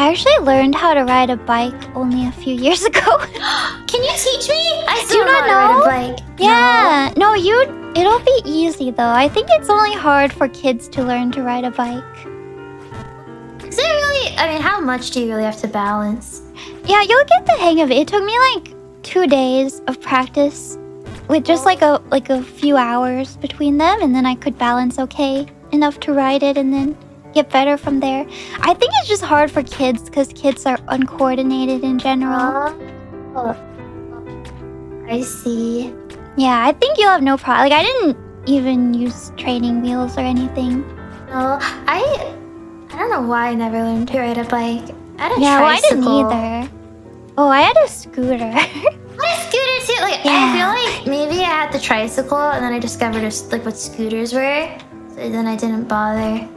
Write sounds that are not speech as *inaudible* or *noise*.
I actually learned how to ride a bike only a few years *laughs* ago. *gasps* Can you teach me? I Do still you not know how to ride a bike. yeah. No, you. It'll be easy though. I think it's only hard for kids to learn to ride a bike. Is it really? I mean, how much do you really have to balance? Yeah, you'll get the hang of it. It took me like two days of practice, with just like a like a few hours between them, and then I could balance okay enough to ride it, and then get better from there. I think it's just hard for kids because kids are uncoordinated in general. Oh, I see. Yeah, I think you'll have no problem. Like I didn't even use training wheels or anything. No, I I don't know why I never learned to ride a bike. I had a yeah, well, I didn't either. Oh, I had a scooter. *laughs* I had a scooter too. Like Yeah. I feel like maybe I had the tricycle and then I discovered like what scooters were. So then I didn't bother.